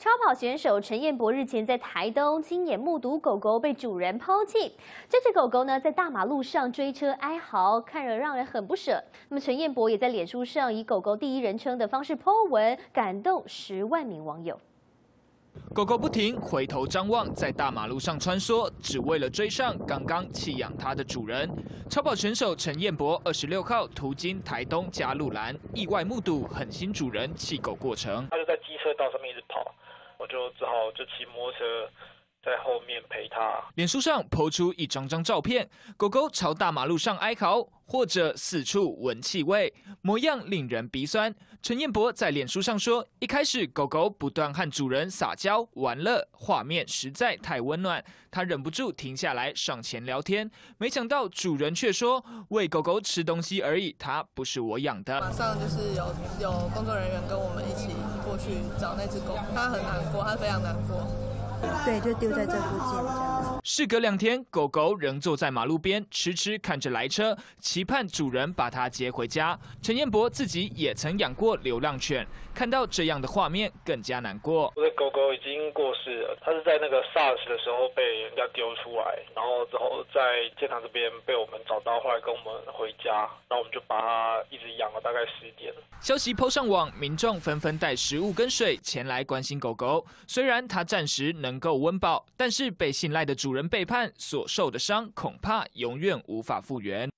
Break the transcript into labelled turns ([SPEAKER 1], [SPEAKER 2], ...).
[SPEAKER 1] 超跑选手陈彦博日前在台东亲眼目睹狗狗被主人抛弃。这只狗狗呢，在大马路上追车哀嚎，看着让人很不舍。那么陈彦博也在脸书上以狗狗第一人称的方式 po 文，感动十万名网友。
[SPEAKER 2] 狗狗不停回头张望，在大马路上穿梭，只为了追上刚刚弃养它的主人。超跑选手陈彦博二十六号途经台东加路兰，意外目睹狠心主人弃狗过程。
[SPEAKER 3] 他就在机车道上面一直跑，我就只好就骑摩托车。在后面陪他。
[SPEAKER 2] 脸书上抛出一张张照片，狗狗朝大马路上哀嚎，或者四处闻气味，模样令人鼻酸。陈彦博在脸书上说：“一开始狗狗不断和主人撒娇玩乐，画面实在太温暖，他忍不住停下来上前聊天。没想到主人却说：喂狗狗吃东西而已，它不是我养的。
[SPEAKER 4] 马上就是有有工作人员跟我们一起过去找那只狗，它很难过，它非常难过。”
[SPEAKER 5] 对，就丢在这附近这样。
[SPEAKER 2] 事隔两天，狗狗仍坐在马路边，痴痴看着来车，期盼主人把它接回家。陈彦博自己也曾养过流浪犬，看到这样的画面更加难过。
[SPEAKER 3] 我的狗狗已经过世了，它是在那个 SARS 的时候被人家丢出来，然后之后在建堂这边被我们找到，后来跟我们回家，然后我们就把它一直养了大概十年。
[SPEAKER 2] 消息抛上网，民众纷纷带食物跟水前来关心狗狗。虽然它暂时能。能够温饱，但是被信赖的主人背叛所受的伤，恐怕永远无法复原。